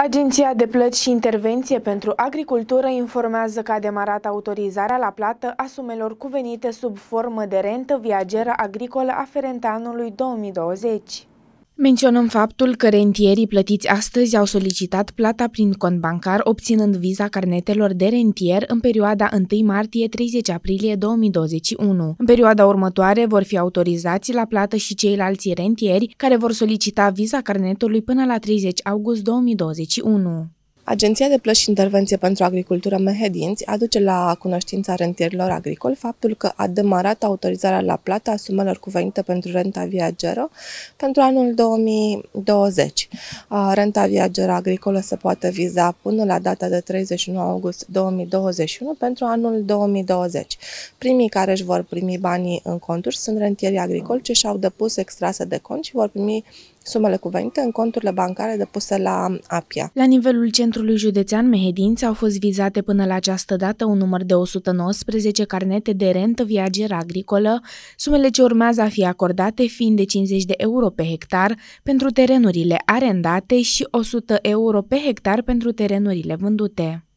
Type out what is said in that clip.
Agenția de plăți și intervenție pentru agricultură informează că a demarat autorizarea la plată a sumelor cuvenite sub formă de rentă viageră agricolă aferente anului 2020. Menționăm faptul că rentierii plătiți astăzi au solicitat plata prin cont bancar, obținând viza carnetelor de rentier în perioada 1 martie-30 aprilie 2021. În perioada următoare vor fi autorizați la plată și ceilalți rentieri care vor solicita viza carnetului până la 30 august 2021. Agenția de Plăși și Intervenție pentru Agricultură Mehedinți aduce la cunoștința rentierilor agricoli faptul că a demarat autorizarea la plată a sumelor cuvenite pentru renta viageră pentru anul 2020. Renta viageră agricolă se poate viza până la data de 31 august 2021 pentru anul 2020. Primii care își vor primi banii în conturi sunt rentierii agricoli ce și-au depus extrase de cont și vor primi sumele cuvenite în conturile bancare depuse la APIA. La nivelul centrului județean Mehedinți au fost vizate până la această dată un număr de 119 carnete de rentă viageră agricolă, sumele ce urmează a fi acordate fiind de 50 de euro pe hectar pentru terenurile arendate și 100 euro pe hectar pentru terenurile vândute.